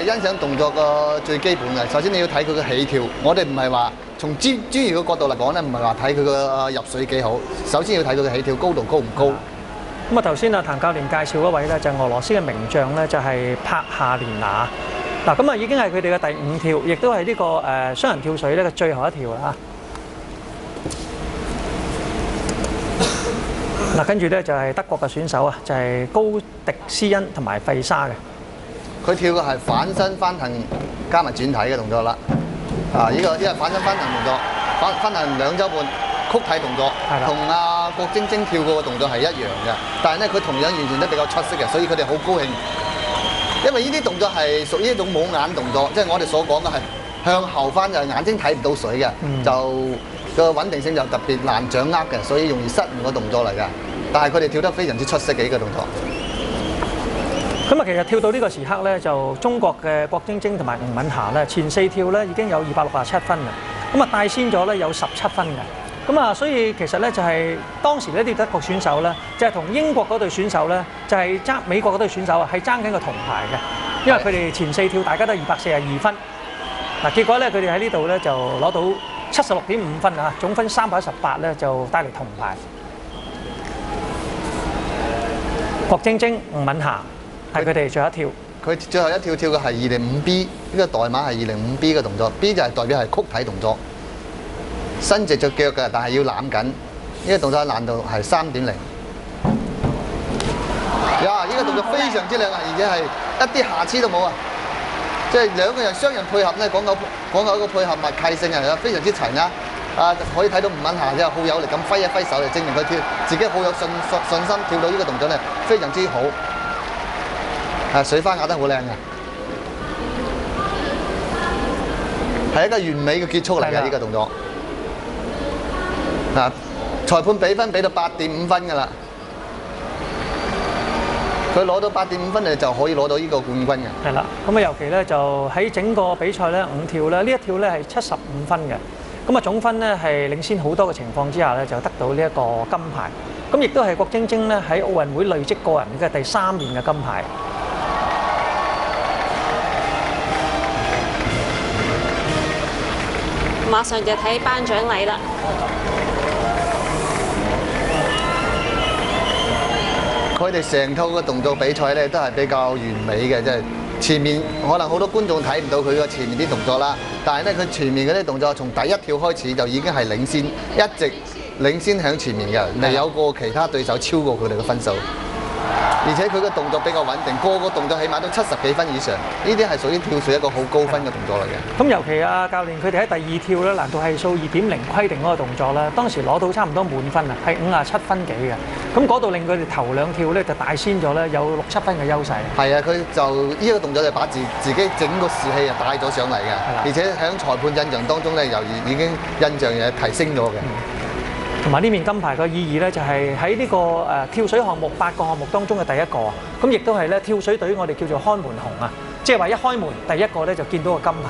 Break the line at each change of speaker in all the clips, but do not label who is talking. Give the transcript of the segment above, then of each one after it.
欣賞動作個最基本嘅，首先你要睇佢嘅起跳。我哋唔係話從專專業嘅角度嚟講咧，唔係話睇佢個入水幾好，首先要睇佢嘅起跳高度高唔高。
咁啊頭先啊譚教練介紹嗰位咧就係俄羅斯嘅名將咧，就係帕夏連娜。嗱咁啊已經係佢哋嘅第五跳，亦都係呢個誒雙人跳水咧嘅最後一跳啦。嗱跟住咧就係德國嘅選手啊，就係高迪斯恩同埋費沙嘅。
佢跳嘅係反身翻騰加埋轉體嘅動作啦。啊，呢、個呢個反身翻騰動作，翻翻騰兩周半曲體動作同阿郭晶晶跳過嘅動作係一樣嘅。但係咧，佢同樣完全得比較出色嘅，所以佢哋好高興。因為呢啲動作係屬於一種冇眼動作，即係我哋所講嘅係向後翻，就係眼睛睇唔到水嘅，
嗯
就個穩定性就特別難掌握嘅，所以容易失誤嘅動作嚟㗎。但係佢哋跳得非常之出色嘅呢個動作。
咁啊，其實跳到呢個時刻咧，就中國嘅郭晶晶同埋吳敏霞咧，前四跳咧已經有二百六十七分嘅，咁啊帶先咗咧有十七分嘅，咁啊所以其實咧就係、當時呢啲德國選手咧，就係、同英國嗰隊選手咧，就係、爭美國嗰隊選手啊，係爭緊個銅牌嘅，因為佢哋前四跳大家都二百四十二分，嗱結果咧佢哋喺呢度咧就攞到七十六點五分啊，總分三百一十八咧就帶嚟銅牌。郭晶晶、吳敏霞。係佢哋最後一跳。
佢最後一跳跳嘅係二零五 B，呢個代碼係二零五 B 嘅動作，B 就係代表係曲體動作，伸直隻腳嘅，但係要攬緊。呢、個動作難度係三點零。呀！呢、個動作非常之靚啊，而且係一啲瑕疵都冇啊！即係兩個人雙人配合咧，講究講究一個配合默契性啊，非常之齊啊！啊，可以睇到吳敏霞即係好有力咁揮一揮手嚟證明佢跳自己好有信信信心跳到呢個動作咧，非常之好。係水花壓得好靚嘅，係一個完美嘅結束嚟嘅呢個動作。嗱，裁判比分俾到八點五分㗎啦，佢攞到八點五分，你就可以攞到呢個冠軍嘅。
係啦，咁啊尤其咧就喺整個比賽咧五跳咧，呢一跳咧係七十五分嘅，咁啊總分咧係領先好多嘅情況之下咧，就得到呢一個金牌，咁亦都係郭晶晶咧喺奧運會累積個人嘅第三面嘅金牌。
馬上就睇頒獎禮啦。
佢哋成套嘅動作比賽咧都係比較完美嘅，即係前面可能好多觀眾睇唔到佢個前面啲動作啦，但係咧佢前面嗰啲動作從第一跳開始就已經係領先，一直領先喺前面嘅，未有過其他對手超過佢哋嘅分數。而且佢嘅動作比較穩定，個個動作起碼都七十幾分以上，呢啲係屬於跳水一個好高分嘅動作嚟嘅。
咁尤其啊教練佢哋喺第二跳咧難度係數二點零規定嗰個動作啦，當時攞到差唔多滿分啊，係五啊七分幾嘅。咁嗰度令佢哋頭兩跳咧就大先咗咧，有六七分嘅優勢。
係啊，佢就呢、個動作就把自自己整個士氣啊帶咗上嚟嘅，而且喺裁判印象當中咧，由已已經印象嘢提升咗嘅。
同埋呢面金牌嘅意義咧，就係喺呢個誒跳水項目八個項目當中嘅第一個！咁亦都係咧跳水隊我哋叫做開門紅啊，即係話一開門第一個咧就見到個金牌。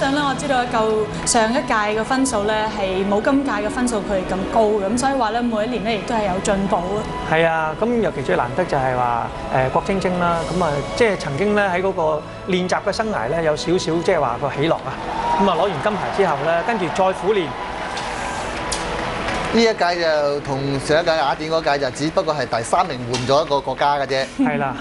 上咧，我知道舊上一屆嘅分數咧係冇今屆嘅分數佢哋咁高嘅，咁所以話咧每一年咧亦都係有進步啊。
係啊，咁尤其最難得就係話誒郭晶晶啦，咁啊即係曾經咧喺嗰個練習嘅生涯咧有少少即係話個起落啊，咁啊攞完金牌之後咧，跟住再苦練，
呢一屆就同上一屆雅典嗰屆就只不過係第三名換咗一個國家嘅啫。
係啦。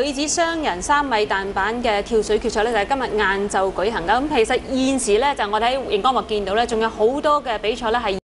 女子雙人三米彈板嘅跳水決賽咧，就係今日晏晝舉行㗎。咁其實現時咧就我哋喺熒光幕見到咧，仲有好多嘅比賽咧係